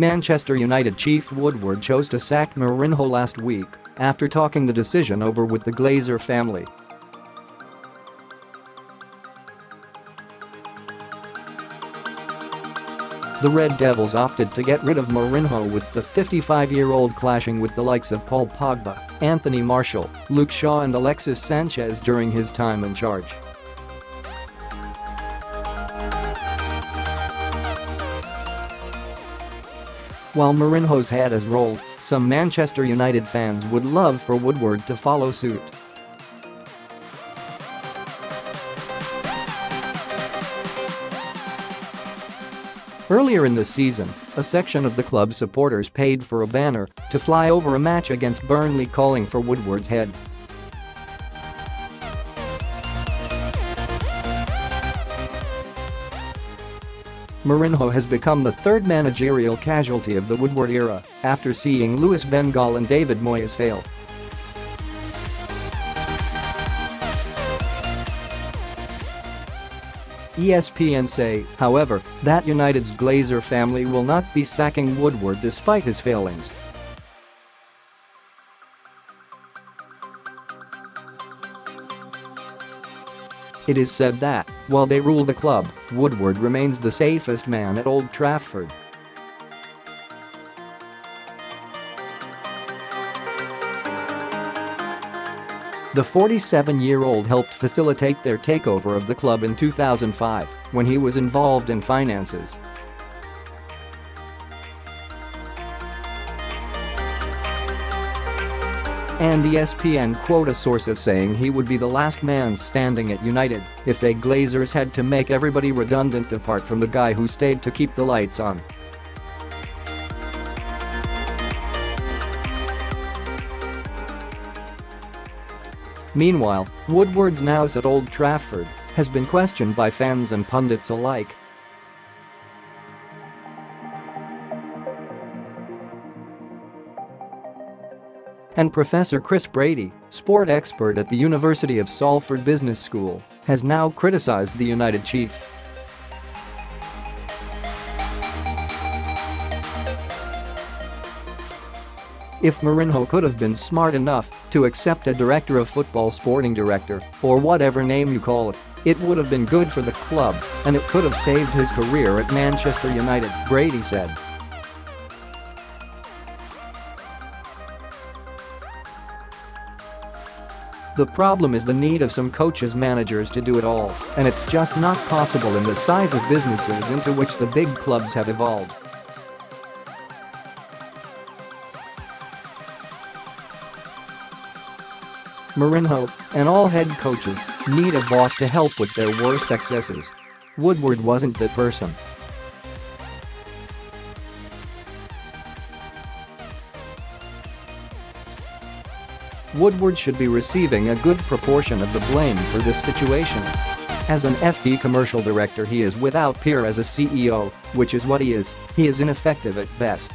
Manchester United chief Woodward chose to sack Mourinho last week after talking the decision over with the Glazer family. The Red Devils opted to get rid of Mourinho with the 55-year-old clashing with the likes of Paul Pogba, Anthony Martial, Luke Shaw and Alexis Sanchez during his time in charge. While Mourinho's head has rolled, some Manchester United fans would love for Woodward to follow suit. Earlier in the season, a section of the club's supporters paid for a banner to fly over a match against Burnley calling for Woodward's head. Mourinho has become the third managerial casualty of the Woodward era after seeing Louis van Gaal and David Moyes fail. ESPN say, however, that United's Glazer family will not be sacking Woodward despite his failings. It is said that, while they rule the club, Woodward remains the safest man at Old Trafford. The 47-year-old helped facilitate their takeover of the club in 2005 when he was involved in finances. And ESPN quote a source as saying he would be the last man standing at United if they Glazers had to make everybody redundant apart from the guy who stayed to keep the lights on. Meanwhile, Woodward's nous at Old Trafford has been questioned by fans and pundits alike. And Professor Chris Brady, sport expert at the University of Salford Business School, has now criticized the United chief. If Mourinho could have been smart enough to accept a director of football sporting director, or whatever name you call it, it would have been good for the club, and it could have saved his career at Manchester United, Brady said. The problem is the need of some coaches managers to do it all, and it's just not possible in the size of businesses into which the big clubs have evolved. Mourinho and all head coaches need a boss to help with their worst excesses. Woodward wasn't that person. Woodward should be receiving a good proportion of the blame for this situation. As an FD commercial director he is without peer as a CEO, which is what he is, he is ineffective at best.